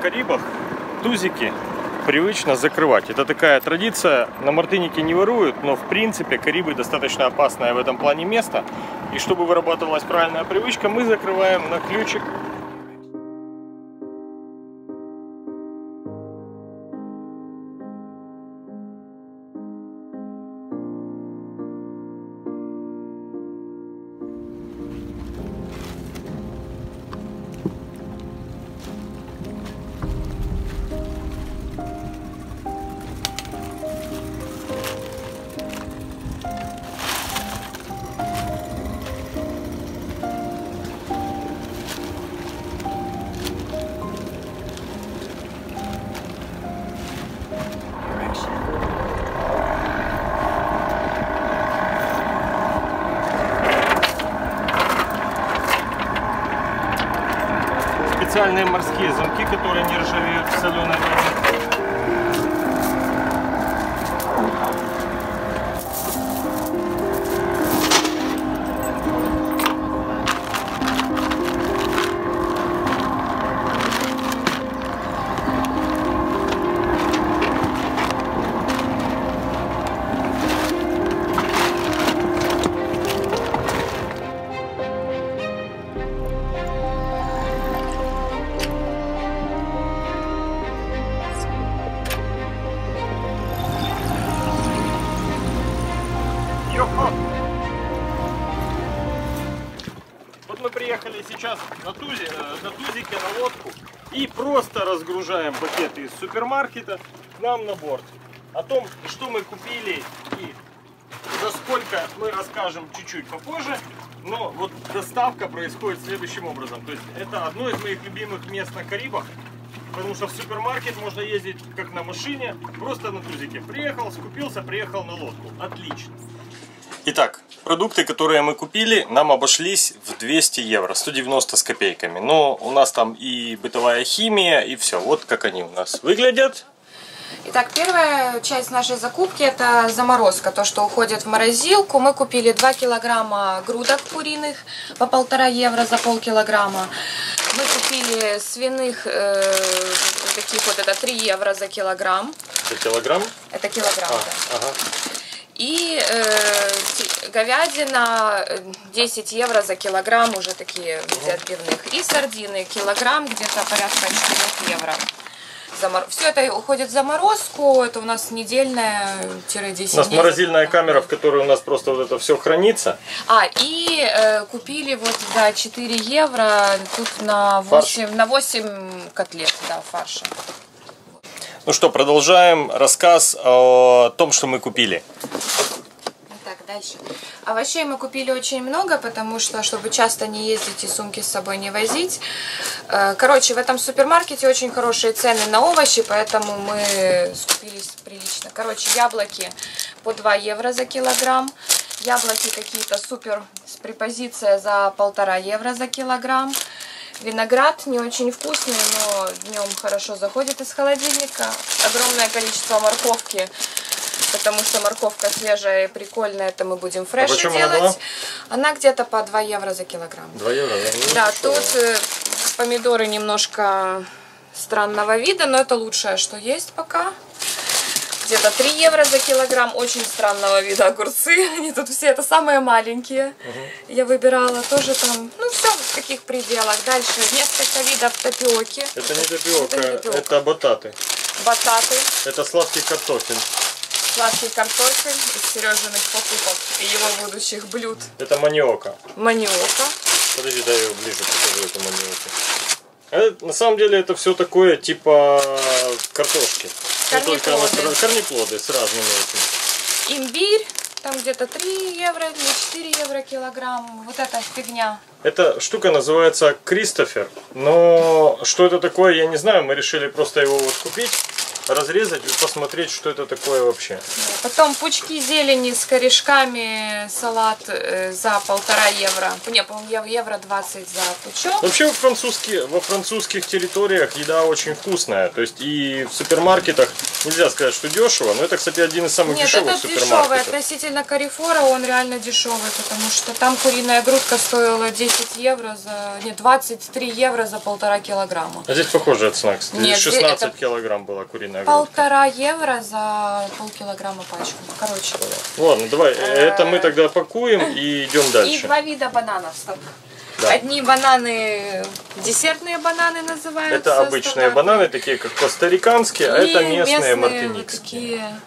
Карибах тузики привычно закрывать. Это такая традиция. На Мартынике не воруют, но в принципе Карибы достаточно опасное в этом плане место. И чтобы вырабатывалась правильная привычка, мы закрываем на ключик специальные морские замки, которые не ржавеют в соленой воде. Мы приехали сейчас на, тузе, э, на тузике, на лодку и просто разгружаем пакеты из супермаркета к нам на борт. О том, что мы купили и за сколько мы расскажем чуть-чуть попозже. Но вот доставка происходит следующим образом. То есть это одно из моих любимых мест на Карибах. Потому что в супермаркет можно ездить как на машине, просто на тузике. Приехал, скупился, приехал на лодку. Отлично. Итак, продукты, которые мы купили, нам обошлись в 200 евро, 190 с копейками. Но у нас там и бытовая химия, и все. Вот как они у нас выглядят. Итак, первая часть нашей закупки это заморозка, то, что уходит в морозилку. Мы купили 2 килограмма грудок куриных по полтора евро за полкилограмма. Мы купили свиных, э, таких вот, это 3 евро за килограмм. Это килограмм? Это килограмм, А, да. ага. И э, говядина э, 10 евро за килограмм, уже такие в виде отбивных. И сардины килограмм где-то порядка 4 евро. Все это уходит в заморозку, это у нас недельная-10 У нас морозильная камера, в которой у нас просто вот это все хранится. А, и э, купили вот за 4 евро тут на 8, на 8 котлет, да, фарша. Ну что, продолжаем рассказ о том, что мы купили. Так, дальше. Овощей мы купили очень много, потому что, чтобы часто не ездить и сумки с собой не возить. Э, Короче, в этом супермаркете очень хорошие цены на овощи, поэтому мы скупились прилично. Короче, яблоки по 2 евро за килограмм. Яблоки какие-то супер с препозиция за полтора евро за килограмм. Виноград не очень вкусный, но днем хорошо заходит из холодильника. Огромное количество морковки, потому что морковка свежая и прикольная, это мы будем фреши почем она делать. была? Она где-то по 2 евро за килограмм. 2 евро, да? Ну, Да, что? тут э, помидоры немножко странного вида, но это лучшее, что есть пока. Где-то 3 евро за килограмм. Очень странного вида огурцы. Они тут все, это самые маленькие. Я выбирала тоже там, ну все в таких пределах. Дальше несколько видов тапиоки. Это не тапиока, Это не это, тапиока. бататы. Бататы, Это сладкий картофель. сладкий картофель из Сережиных покупок и его будущих блюд. Это маниока. Маниока. Подожди, дай я ближе покажу эту маниоку. Это, на самом деле это все такое типа картошки. Она Корнеплоды. с- корнеплоды с разными этими. Имбирь, там где-то 3 евро или 4 евро килограмм. Вот эта фигня. Эта штука называется Кристофер, но что это такое, я не знаю, мы решили просто его вот купить. разрезать и посмотреть, что это такое вообще. Потом пучки зелени с корешками, салат э, за полтора евро. Не, по-моему, евро 20 за пучок. Вообще во, французских, во французских территориях еда очень вкусная. То есть и в супермаркетах нельзя сказать, что дешево, но это, кстати, один из самых Нет, дешевых это дешевый. супермаркетов. Относительно Карифора он реально дешевый, потому что там куриная грудка стоила 10 евро за... Нет, 23 евро за полтора килограмма. А здесь похожая цена, кстати. Нет, Здесь здесь 16 это килограмм была куриная грудка. Полтора евро за полкилограмма пачку. Короче. Ладно, давай, это мы тогда пакуем и идем И дальше. два вида бананов. Да. Одни бананы, десертные бананы называются. Это обычные стандартные. бананы, такие как костариканские, а И это местные вот мартиникские. такие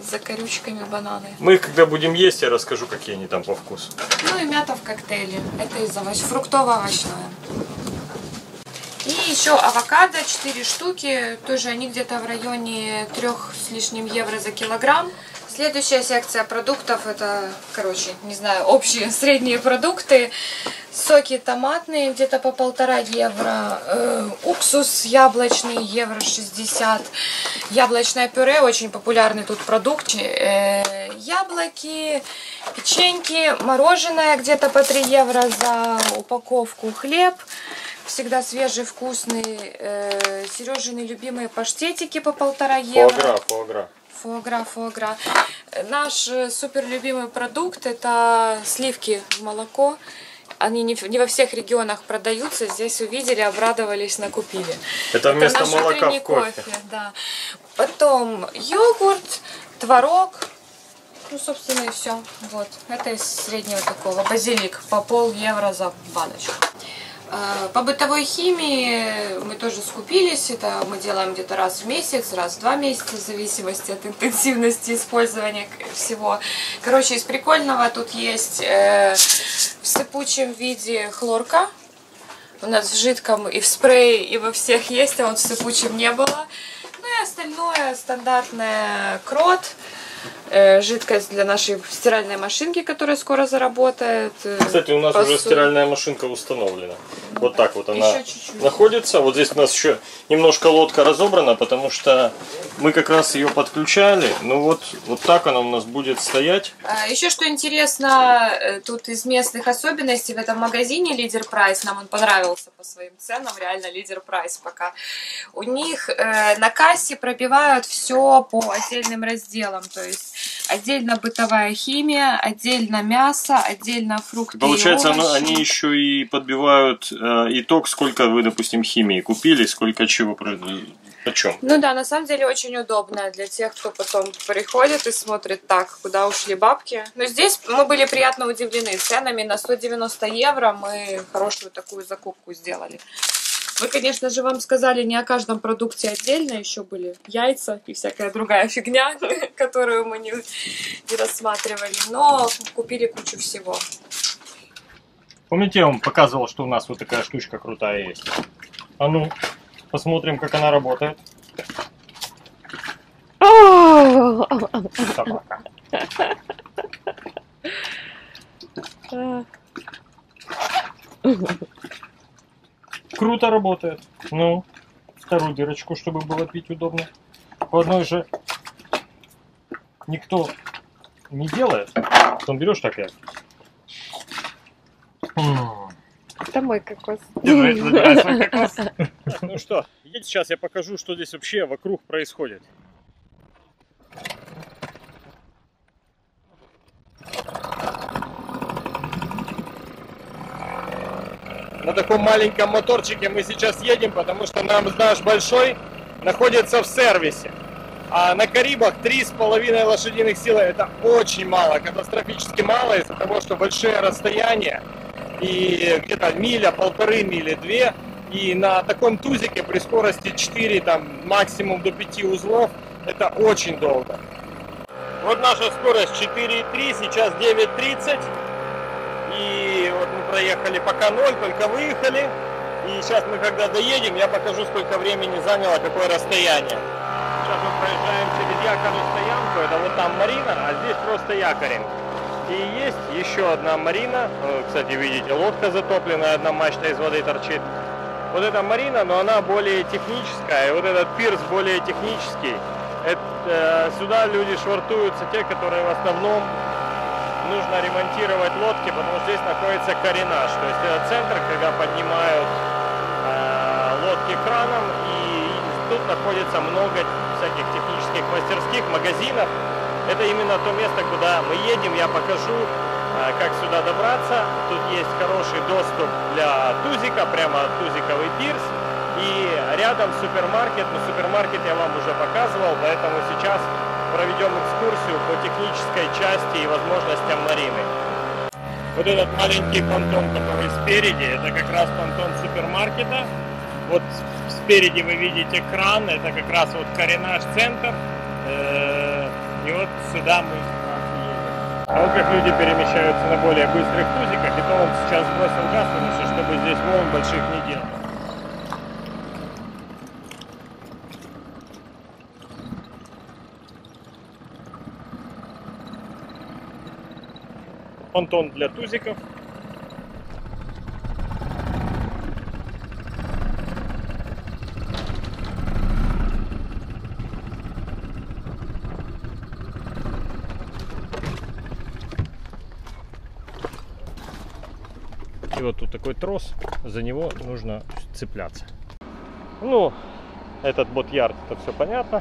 с закорючками бананы. Мы их, когда будем есть, я расскажу, какие они там по вкусу. Ну и мята в коктейле. Это из овощ... фруктово-овощное. И еще авокадо 4 штуки. Тоже они где-то в районе 3 с лишним евро за килограмм. Следующая секция продуктов это, короче, не знаю, общие средние продукты. Соки томатные где-то по полтора евро. Э, уксус яблочный евро 60. Яблочное пюре очень популярный тут продукт. Э, яблоки, печеньки, мороженое где-то по 3 евро за упаковку. Хлеб всегда свежий, вкусный. Э, Сережины любимые паштетики по полтора евро. Фуагра, фуагра. Фуагра, фуагра. Наш э, супер любимый продукт это сливки в молоко. Они не, не во всех регионах продаются. Здесь увидели, обрадовались, накупили. Это вместо наш молока в кофе. да. Потом йогурт, творог. Ну, собственно, и все. Вот. Это из среднего такого. Базилик по пол евро за баночку. Э, По бытовой химии мы тоже скупились. Это мы делаем где-то раз в месяц, раз в два месяца, в зависимости от интенсивности использования всего. Короче, из прикольного тут есть э, в сыпучем виде хлорка. У нас в жидком и в спрее, и во всех есть, а вот в сыпучем не было. Ну и остальное стандартное крот, жидкость для нашей стиральной машинки, которая скоро заработает. э, Кстати, у нас уже посуда. стиральная машинка установлена. Вот так вот она Еще чуть-чуть. находится. Вот здесь у нас еще немножко лодка разобрана, потому что мы как раз ее подключали. Ну вот, вот так она у нас будет стоять. А, Еще что интересно, э, тут из местных особенностей в этом магазине Leader Price, нам он понравился по своим ценам, реально Leader Price пока. У них э, на кассе пробивают все по отдельным разделам, то есть отдельно бытовая химия, отдельно мясо, отдельно фрукты Получается, и овощи. они еще и подбивают э, итог, сколько вы, допустим, химии купили, сколько чего, про- почем. Ну да, на самом деле очень удобно для тех, кто потом приходит и смотрит так, куда ушли бабки. Но здесь мы были приятно удивлены ценами. На 190 евро мы хорошую такую закупку сделали. Мы, конечно же, вам сказали не о каждом продукте отдельно, еще были яйца и всякая другая фигня, которую мы не, не рассматривали, но купили кучу всего. Помните, я вам показывал, что у нас вот такая штучка крутая есть? А ну, посмотрим, как она работает. Собака. Круто работает. Ну, вторую дырочку, чтобы было пить удобно. По одной же никто не делает. Потом берешь так и... М. Это мой кокос. Держи, забирай свой кокос. Ну что, идите сейчас я покажу, что здесь вообще вокруг происходит. На таком маленьком моторчике мы сейчас едем, потому что нам наш большой находится в сервисе. А на Карибах 3,5 лошадиных силы это очень мало, катастрофически мало из-за того, что большие расстояния и где-то миля, полторы мили, две. И на таком тузике при скорости 4, там максимум до 5 узлов, это очень долго. Вот наша скорость 4,3, сейчас 9,30. И вот мы проехали пока 0, только выехали. И сейчас мы когда доедем, я покажу, сколько времени заняло, какое расстояние. Сейчас мы проезжаем через якорную стоянку, это вот там марина, а здесь просто якорем. И есть еще одна марина, Э, кстати, видите, лодка затопленная, одна мачта из воды торчит. вот эта марина, но она более техническая, и вот этот пирс более технический. Это, э, сюда люди швартуются, те, которые в основном нужно ремонтировать лодки, потому что здесь находится коренаж. То есть это центр, когда поднимают э, лодки краном, и тут находится много всяких технических мастерских, магазинов. Это именно то место, куда мы едем. Я покажу, э, как сюда добраться. Тут есть хороший доступ для Тузика, прямо Тузиковый пирс. И рядом супермаркет, но супермаркет я вам уже показывал, поэтому сейчас проведем экскурсию по технической части и возможностям марины. Вот этот маленький понтон, который спереди, это как раз понтон супермаркета. Вот спереди вы видите кран, это как раз вот коренаж центр. Э, и вот сюда мы. А вот как люди перемещаются на более быстрых тузиках, и то он сейчас бросил газ, чтобы здесь волн больших не делать. Понтон для тузиков. И вот тут такой трос, за него нужно цепляться. Ну, этот бот-ярд, это все понятно.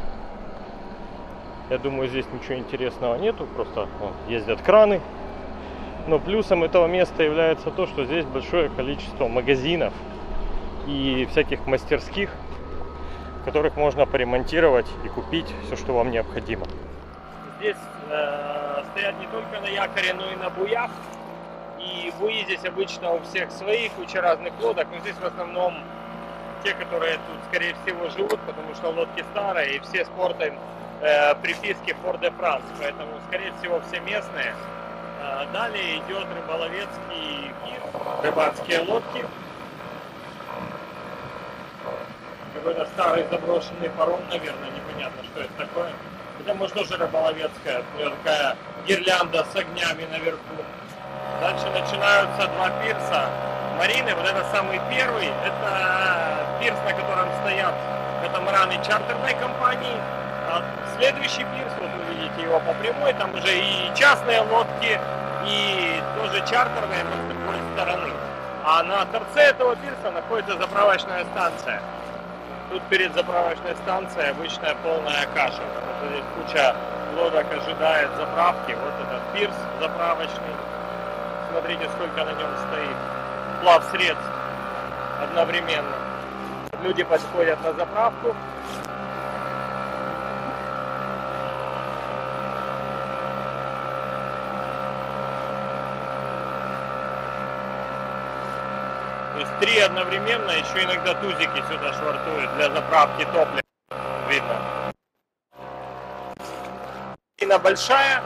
Я думаю, здесь ничего интересного нету, просто вон, ездят краны, но плюсом этого места является то, что здесь большое количество магазинов и всяких мастерских, в которых можно поремонтировать и купить все, что вам необходимо. Здесь э, стоят не только на якоре, но и на буях. И буи здесь обычно у всех своих, куча разных лодок, но здесь в основном те, которые тут, скорее всего, живут, потому что лодки старые, и все спорты э, приписки de France, поэтому, скорее всего, все местные. А, далее идет рыболовецкий пир, рыбацкие лодки. Какой-то старый заброшенный паром, наверное, непонятно, что это такое. Это может тоже рыболовецкая, такая гирлянда с огнями наверху. Дальше начинаются два пирса. Марины, вот это самый первый, это пирс, на котором стоят катамараны чартерной компании. А следующий его по прямой, там уже и частные лодки, и тоже чартерные, с другой стороны. А на торце этого пирса находится заправочная станция. Тут перед заправочной станцией обычная полная каша. Вот здесь куча лодок ожидает заправки. Вот этот пирс заправочный. Смотрите, сколько на нем стоит плав средств одновременно. Люди подходят на заправку, есть три одновременно, еще иногда тузики сюда швартуют для заправки топлива. Видно. Марина большая.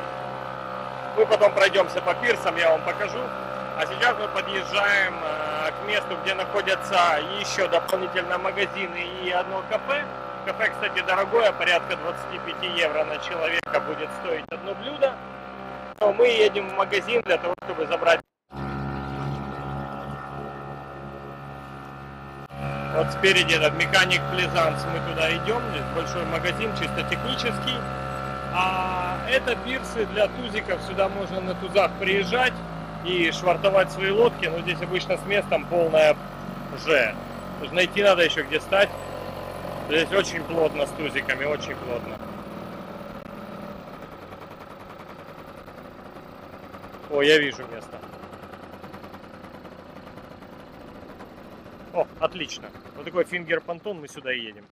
Мы потом пройдемся по пирсам, я вам покажу. А сейчас мы подъезжаем э, к месту, где находятся еще дополнительно магазины и одно кафе. Кафе, кстати, дорогое, порядка 25 евро на человека будет стоить одно блюдо. Но мы едем в магазин для того, чтобы забрать Вот спереди этот механик Плезанс, мы туда идем, здесь большой магазин, чисто технический. А это пирсы для тузиков, сюда можно на тузах приезжать и швартовать свои лодки, но здесь обычно с местом полная уже. Найти надо еще где стать. Здесь очень плотно с тузиками, очень плотно. О, я вижу место. О, отлично. Вот такой фингер-понтон, мы сюда и едем.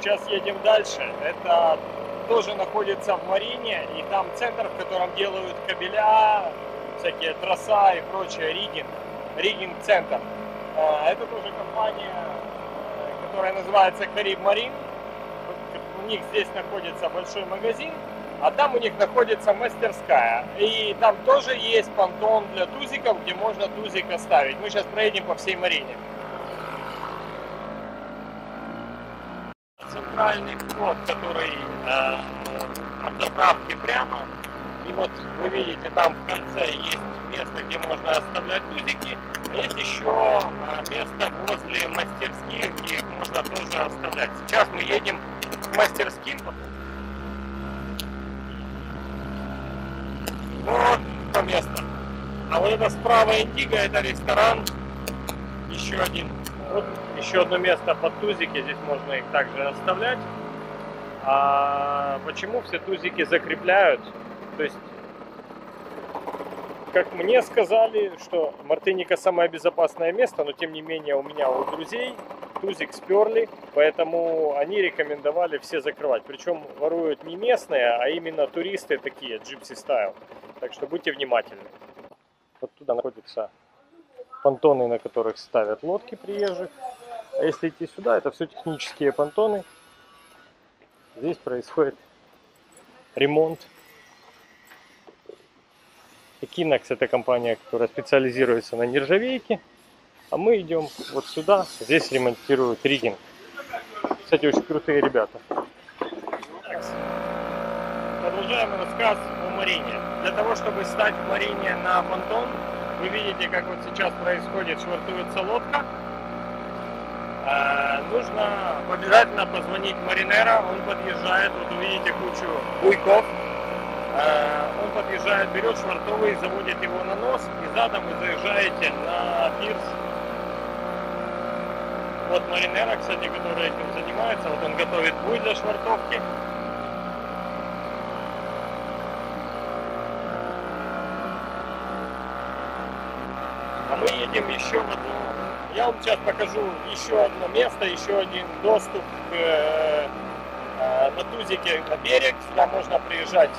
Сейчас едем дальше. Это тоже находится в Марине, и там центр, в котором делают кабеля, всякие троса и прочее, ригинг, ригинг-центр. А, это тоже компания которая называется Кариб Марин. У них здесь находится большой магазин, а там у них находится мастерская. И там тоже есть понтон для тузиков, где можно тузик оставить. Мы сейчас проедем по всей Марине. центральный вход, который э, от заправки прямо. И вот вы видите, там в конце есть место, где можно оставлять тузики. Есть еще э, место возле мастерских, где можно тоже оставлять. Сейчас мы едем к мастерским. Вот то место. А вот это справа Индиго, это ресторан. Еще один. Вот еще одно место под тузики, здесь можно их также оставлять. А почему все тузики закрепляют? То есть, как мне сказали, что Мартыника самое безопасное место, но тем не менее у меня у друзей тузик сперли, поэтому они рекомендовали все закрывать. Причем воруют не местные, а именно туристы такие, джипси стайл. Так что будьте внимательны. Вот туда находятся понтоны, на которых ставят лодки приезжих. А если идти сюда, это все технические понтоны. Здесь происходит ремонт. Equinox это компания, которая специализируется на нержавейке. А мы идем вот сюда. Здесь ремонтируют ригинг. Кстати, очень крутые ребята. Продолжаем рассказ о Марине. Для того, чтобы стать в Марине на понтон, вы видите, как вот сейчас происходит, швартуется лодка. Э, нужно обязательно позвонить Маринера, он подъезжает, вот увидите кучу буйков. Э, он подъезжает, берет швартовый, заводит его на нос, и задом вы заезжаете на пирс. Вот Маринера, кстати, который этим занимается, вот он готовит буй для швартовки. А мы едем еще в одну я вам сейчас покажу еще одно место, еще один доступ к, э, э, на Тузике на берег. Сюда можно приезжать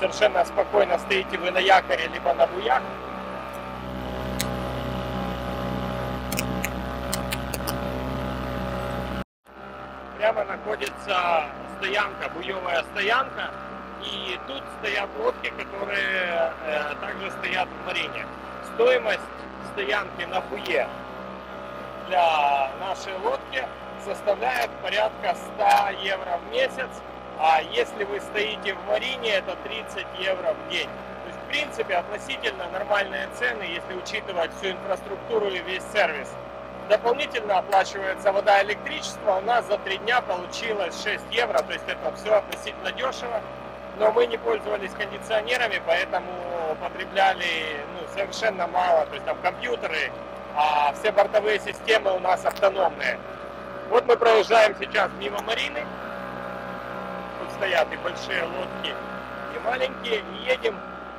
совершенно спокойно. Стоите вы на якоре, либо на буях. Прямо находится стоянка, буевая стоянка. И тут стоят лодки, которые э, также стоят в марине. Стоимость стоянки на буе для нашей лодки составляет порядка 100 евро в месяц, а если вы стоите в марине, это 30 евро в день. То есть, в принципе, относительно нормальные цены, если учитывать всю инфраструктуру и весь сервис. Дополнительно оплачивается вода и электричество. У нас за три дня получилось 6 евро, то есть это все относительно дешево. Но мы не пользовались кондиционерами, поэтому потребляли ну, совершенно мало. То есть там компьютеры, а все бортовые системы у нас автономные. Вот мы проезжаем сейчас мимо Марины. Стоят и большие лодки, и маленькие. И едем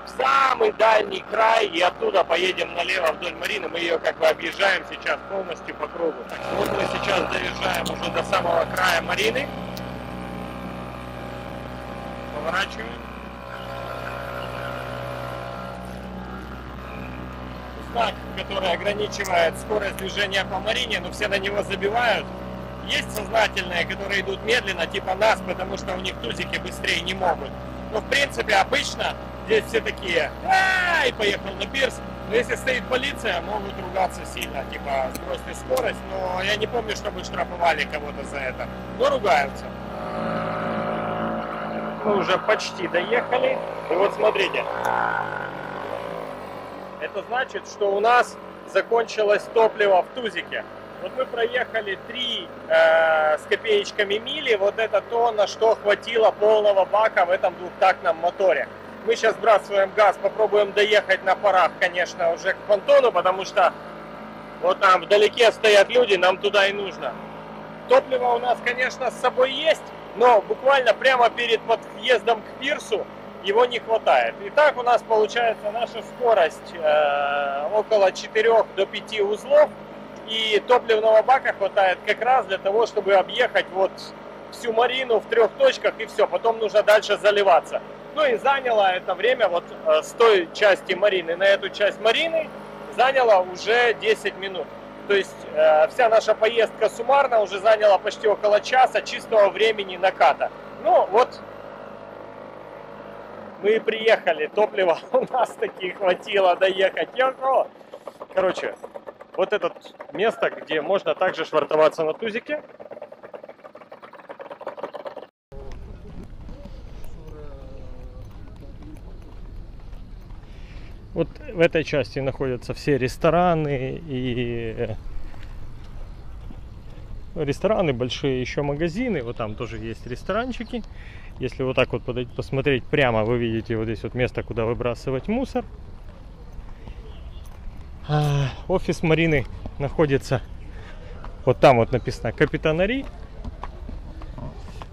в самый дальний край, и оттуда поедем налево вдоль Марины. Мы ее как бы объезжаем сейчас полностью по кругу. Вот мы сейчас доезжаем уже до самого края Марины. Поворачиваем. знак, который ограничивает скорость движения по Марине, но все на него забивают. Есть сознательные, которые идут медленно, типа нас, потому что у них тузики быстрее не могут. Но в принципе обычно здесь все такие, а и поехал на пирс. Но если стоит полиция, могут ругаться сильно, типа сбрось ты скорость, но я не помню, чтобы штрафовали кого-то за это. Но ругаются. Мы уже почти доехали. И вот смотрите, это значит, что у нас закончилось топливо в тузике. Вот мы проехали 3 э, с копеечками мили, вот это то, на что хватило полного бака в этом двухтактном моторе. Мы сейчас сбрасываем газ, попробуем доехать на парах, конечно, уже к понтону, потому что вот там вдалеке стоят люди, нам туда и нужно. Топливо у нас, конечно, с собой есть, но буквально прямо перед подъездом к пирсу его не хватает. Итак, у нас получается наша скорость э, около 4 до 5 узлов. И топливного бака хватает как раз для того, чтобы объехать вот всю марину в трех точках и все. Потом нужно дальше заливаться. Ну и заняло это время вот э, с той части марины на эту часть марины заняло уже 10 минут. То есть э, вся наша поездка суммарно уже заняла почти около часа чистого времени наката. Ну вот мы приехали, топлива у нас таки хватило доехать. Короче, вот это место, где можно также швартоваться на тузике. Вот в этой части находятся все рестораны и э, рестораны, большие еще магазины. Вот там тоже есть ресторанчики. Если вот так вот подойти, посмотреть прямо, вы видите вот здесь вот место, куда выбрасывать мусор. А, офис Марины находится вот там вот написано Капитанари.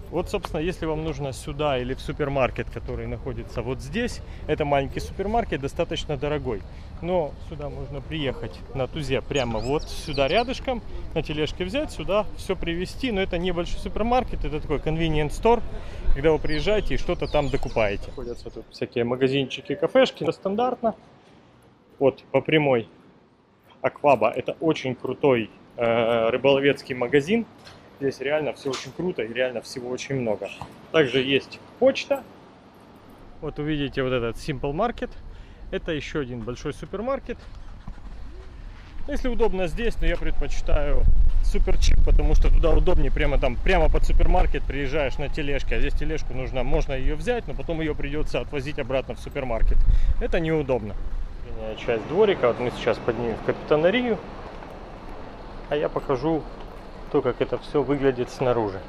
Вот, собственно, если вам нужно сюда или в супермаркет, который находится вот здесь, это маленький супермаркет, достаточно дорогой. Но сюда можно приехать на тузе прямо вот сюда рядышком, на тележке взять, сюда все привезти. Но это небольшой супермаркет, это такой convenience store, когда вы приезжаете и что-то там докупаете. Находятся тут всякие магазинчики, кафешки, это стандартно. Вот по прямой Акваба, это очень крутой э, рыболовецкий магазин, Здесь реально все очень круто и реально всего очень много. Также есть почта. Вот увидите вот этот Simple Market. Это еще один большой супермаркет. Если удобно здесь, но я предпочитаю суперчип, потому что туда удобнее прямо там, прямо под супермаркет приезжаешь на тележке, а здесь тележку нужно, можно ее взять, но потом ее придется отвозить обратно в супермаркет. Это неудобно. Часть дворика, вот мы сейчас поднимем в капитанарию, а я покажу то, как это все выглядит снаружи.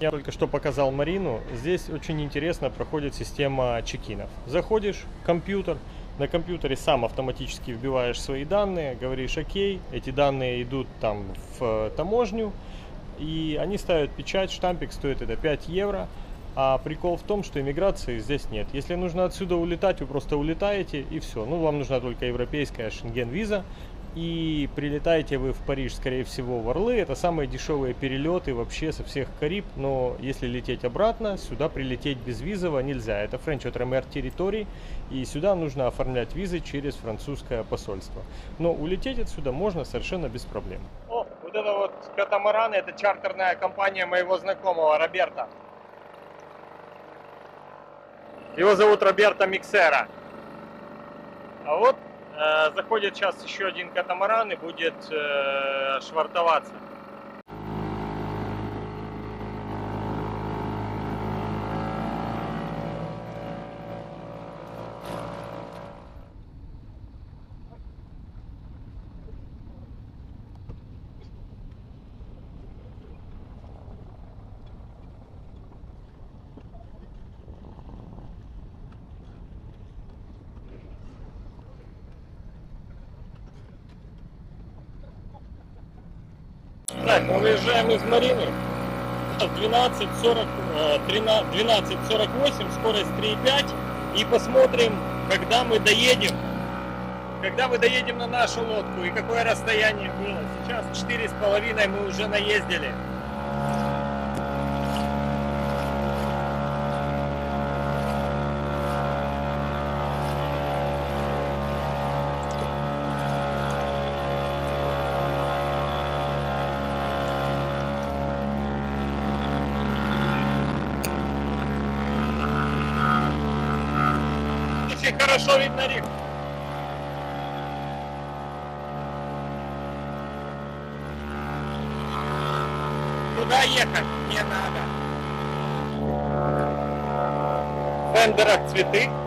Я только что показал Марину. Здесь очень интересно проходит система чекинов. Заходишь компьютер, на компьютере сам автоматически вбиваешь свои данные, говоришь окей, эти данные идут там в э, таможню, и они ставят печать, штампик стоит это 5 евро. А прикол в том, что иммиграции здесь нет. Если нужно отсюда улетать, вы просто улетаете и все. Ну, вам нужна только европейская шенген-виза. И прилетаете вы в Париж, скорее всего, в Орлы. Это самые дешевые перелеты вообще со всех Кариб. Но если лететь обратно, сюда прилететь без визового нельзя. Это French Outre-mer территорий. И сюда нужно оформлять визы через французское посольство. Но улететь отсюда можно совершенно без проблем. О, вот это вот катамаран, это чартерная компания моего знакомого Роберта. Его зовут Роберто Миксера. А вот заходит сейчас еще один катамаран и будет э, швартоваться. Так, мы выезжаем из Марины. 12.40, 12.48, скорость 3.5. И посмотрим, когда мы доедем. Когда мы доедем на нашу лодку и какое расстояние было. Сейчас 4,5 мы уже наездили. with it.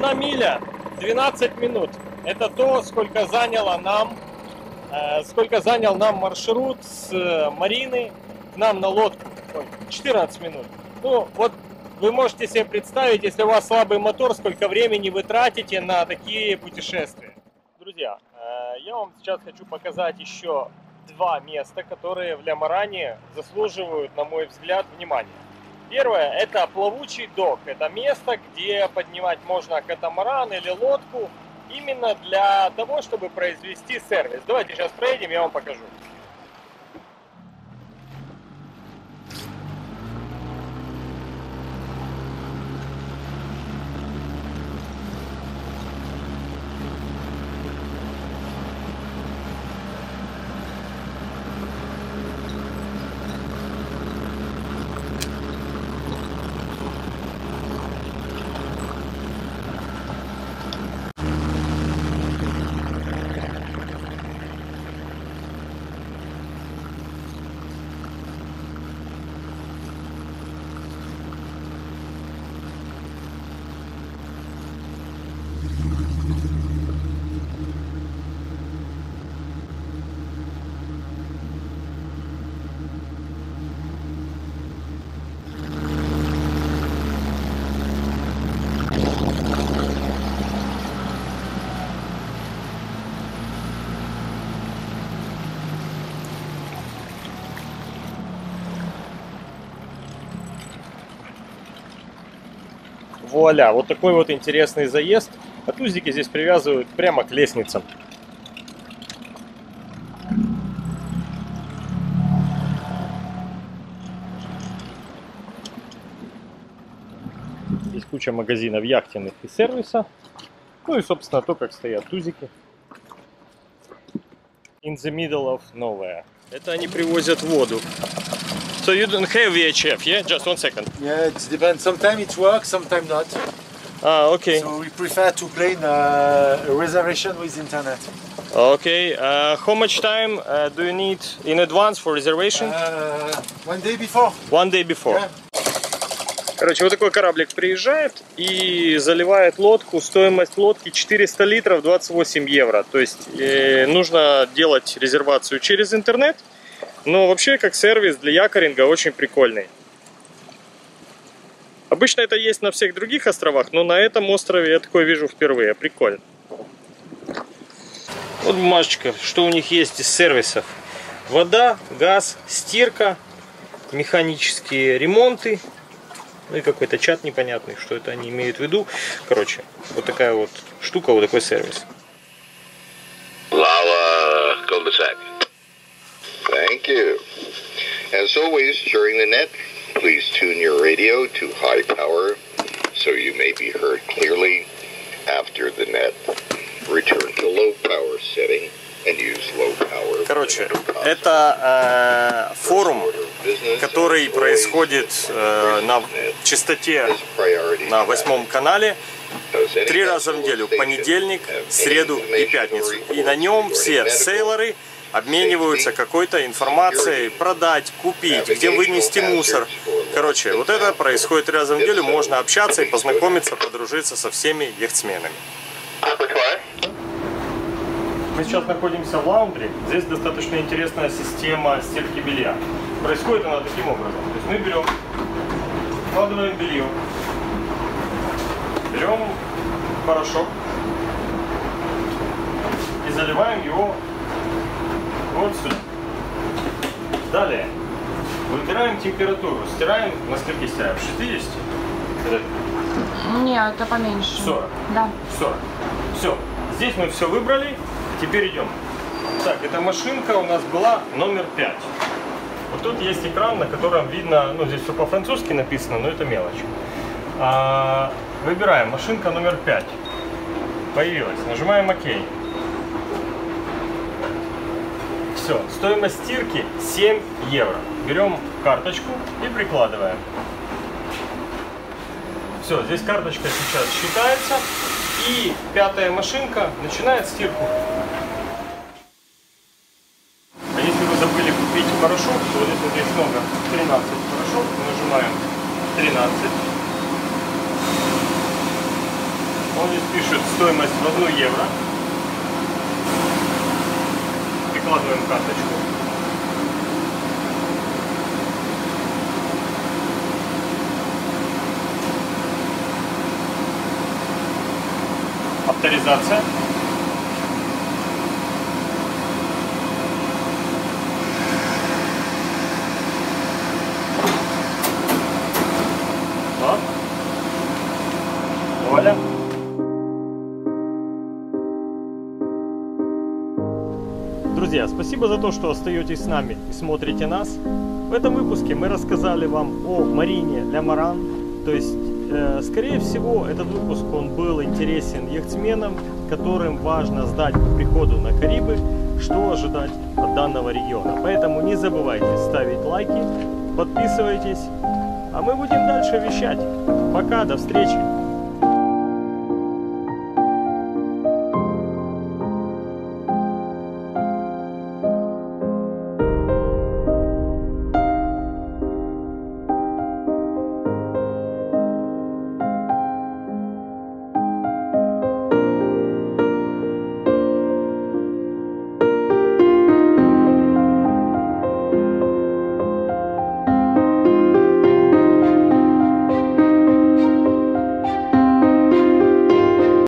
Одна миля 12 минут. Это то, сколько заняло нам, э, сколько занял нам маршрут с э, Марины к нам на лодку. Ой, 14 минут. Ну, вот вы можете себе представить, если у вас слабый мотор, сколько времени вы тратите на такие путешествия. Друзья, э, я вам сейчас хочу показать еще два места, которые в Лямаране заслуживают, на мой взгляд, внимания. Первое – это плавучий док. Это место, где поднимать можно катамаран или лодку именно для того, чтобы произвести сервис. Давайте сейчас проедем, я вам покажу. Вуаля, вот такой вот интересный заезд. А тузики здесь привязывают прямо к лестницам. Здесь куча магазинов яхтенных и сервиса. Ну и, собственно, то, как стоят тузики. In the middle of nowhere. Это они привозят воду. So you don't have VHF, yeah? Just one second. Yeah, it depends. Sometimes it works, sometimes not. Ah, okay. So we prefer to play in uh, a reservation with internet. Okay. Uh, how much time uh, do you need in advance for reservation? Uh, one day before. One day before. Yeah. Короче, вот такой кораблик приезжает и заливает лодку. Стоимость лодки 400 литров 28 евро. То есть э, нужно делать резервацию через интернет. Но вообще, как сервис для якоринга, очень прикольный. Обычно это есть на всех других островах, но на этом острове я такое вижу впервые. Прикольно. Вот бумажечка, что у них есть из сервисов. Вода, газ, стирка, механические ремонты, ну и какой-то чат непонятный, что это они имеют в виду. Короче, вот такая вот штука, вот такой сервис. Lala cul-de-sac. Thank you. As always, during the net, please tune your radio to high power so you may be heard clearly. After the net, return to low power setting and use low power. Короче, это э, форум, который происходит э, на частоте на восьмом канале три раза в неделю, понедельник, среду и пятницу. И на нем все сейлоры обмениваются какой-то информацией, продать, купить, где вынести мусор. Короче, вот это происходит раза в неделю, можно общаться и познакомиться, подружиться со всеми яхтсменами. Мы сейчас находимся в лаундре. Здесь достаточно интересная система стирки белья. Происходит она таким образом. То есть мы берем, вкладываем белье, берем порошок и заливаем его вот сюда. Далее выбираем температуру. Стираем, на скольки стираем? 60? Это Нет, это поменьше. 40. Да. 40. Все. Здесь мы все выбрали. Теперь идем. Так, эта машинка у нас была номер 5. Вот тут есть экран, на котором видно, ну здесь все по-французски написано, но это мелочь. А, выбираем машинка номер 5. Появилась. Нажимаем ОК. Все. Стоимость стирки 7 евро. Берем карточку и прикладываем. Все, здесь карточка сейчас считается. И пятая машинка начинает стирку. дождаться. Вот. Вуаля. Друзья, спасибо за то, что остаетесь с нами и смотрите нас. В этом выпуске мы рассказали вам о Марине Лямаран, то есть скорее всего, этот выпуск он был интересен яхтсменам, которым важно знать по приходу на Карибы, что ожидать от данного региона. Поэтому не забывайте ставить лайки, подписывайтесь, а мы будем дальше вещать. Пока, до встречи!